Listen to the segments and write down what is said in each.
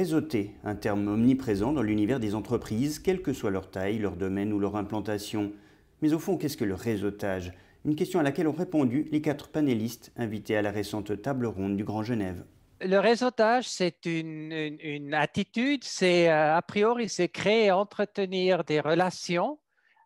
Réseauter, un terme omniprésent dans l'univers des entreprises, quelle que soit leur taille, leur domaine ou leur implantation. Mais au fond, qu'est-ce que le réseautage? Une question à laquelle ont répondu les quatre panélistes invités à la récente table ronde du Grand Genève. Le réseautage, c'est une, attitude, c'est euh, a priori, c'est créer et entretenir des relations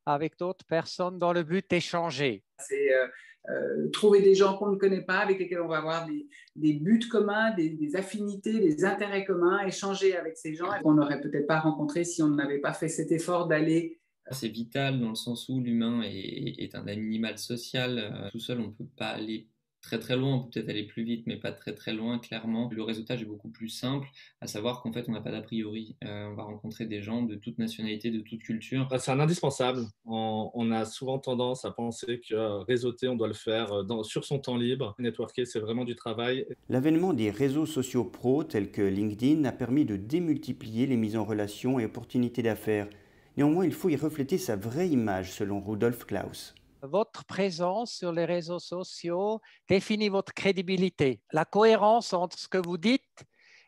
avec d'autres personnes dans le but d'échanger. C'est euh, euh, trouver des gens qu'on ne connaît pas, avec lesquels on va avoir des, buts communs, des, affinités, des intérêts communs, échanger avec ces gens qu'on n'aurait peut-être pas rencontrés si on n'avait pas fait cet effort d'aller c'est vital dans le sens où l'humain est, est, un animal social. Tout seul, on ne peut pas aller très très loin, on peut peut-être aller plus vite, mais pas très très loin, clairement. Le réseautage est beaucoup plus simple, à savoir qu'en fait, on n'a pas d'a priori. Euh, on va rencontrer des gens de toute nationalité, de toute culture. C'est un indispensable. On, a souvent tendance à penser que réseauter, on doit le faire sur son temps libre. Networker, c'est vraiment du travail. L'avènement des réseaux sociaux pro tels que LinkedIn a permis de démultiplier les mises en relation et opportunités d'affaires. Néanmoins, il faut y refléter sa vraie image, selon Rudolf Klaus votre présence sur les réseaux sociaux définit votre crédibilité. La cohérence entre ce que vous dites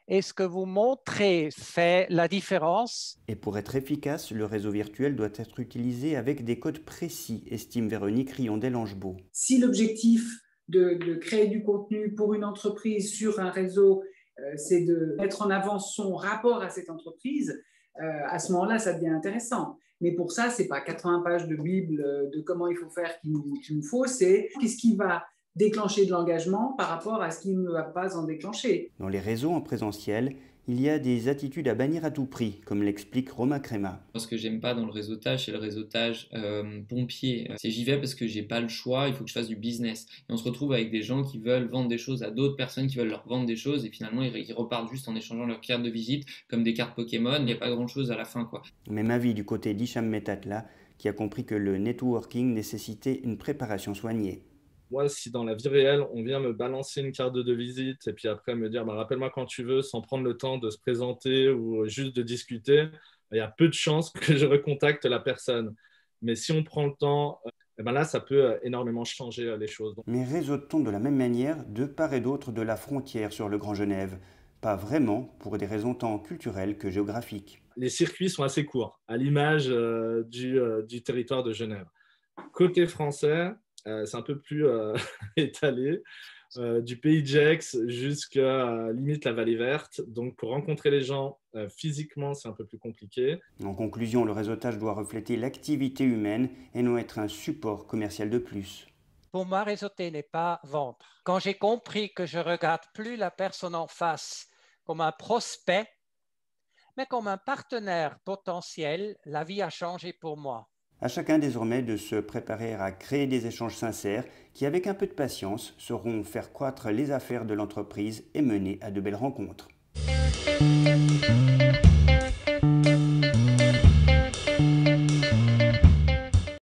et ce que vous montrez fait la différence. Et pour être efficace, le réseau virtuel doit être utilisé avec des codes précis, estime Véronique Riondel-Angebeau. Si l'objectif de, créer du contenu pour une entreprise sur un réseau, euh, c'est de mettre en avant son rapport à cette entreprise, euh, à ce moment-là, ça devient intéressant. Mais pour ça, c'est pas 80 pages de Bible euh, de comment il faut faire qu'il nous, faut, c'est qu'est-ce qui va déclencher de l'engagement par rapport à ce qui ne va pas en déclencher. Dans les réseaux en présentiel, il y a des attitudes à bannir à tout prix, comme l'explique Roma Crema. Ce que j'aime pas dans le réseautage, c'est le réseautage euh, pompier. C'est j'y vais parce que j'ai pas le choix, il faut que je fasse du business. Et on se retrouve avec des gens qui veulent vendre des choses à d'autres personnes qui veulent leur vendre des choses et finalement ils, repartent juste en échangeant leurs cartes de visite comme des cartes Pokémon. Il n'y a pas grand chose à la fin. Quoi. Même avis du côté d'Isham Metatla, qui a compris que le networking nécessitait une préparation soignée moi, si dans la vie réelle, on vient me balancer une carte de visite et puis après me dire bah, rappelle-moi quand tu veux, sans prendre le temps de se présenter ou juste de discuter, il y a peu de chances que je recontacte la personne. Mais si on prend le temps, eh ben là, ça peut euh, énormément changer euh, les choses. Mais réseaute-t-on de la même manière de part et d'autre de la frontière sur le Grand Genève? Pas vraiment, pour des raisons tant culturelles que géographiques. Les circuits sont assez courts, à l'image euh, du, du territoire de Genève. Côté français, euh, c'est un peu plus euh, étalé. Euh, du pays de Gex jusqu'à limite la vallée verte. Donc pour rencontrer les gens physiquement, c'est un peu plus compliqué. En conclusion, le réseautage doit refléter l'activité humaine et non être un support commercial de plus. Pour moi, réseauter n'est pas vendre. Quand j'ai compris que je regarde plus la personne en face comme un prospect, mais comme un partenaire potentiel, la vie a changé pour moi. À chacun désormais de se préparer à créer des échanges sincères qui, avec un peu de patience, sauront faire croître les affaires de l'entreprise et mener à de belles rencontres.